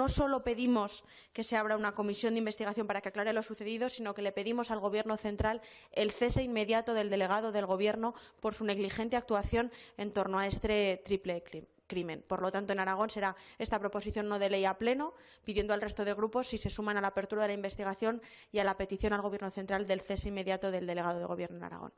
No solo pedimos que se abra una comisión de investigación para que aclare lo sucedido, sino que le pedimos al Gobierno central el cese inmediato del delegado del Gobierno por su negligente actuación en torno a este triple crimen. Por lo tanto, en Aragón será esta proposición no de ley a pleno, pidiendo al resto de grupos si se suman a la apertura de la investigación y a la petición al Gobierno central del cese inmediato del delegado de Gobierno en Aragón.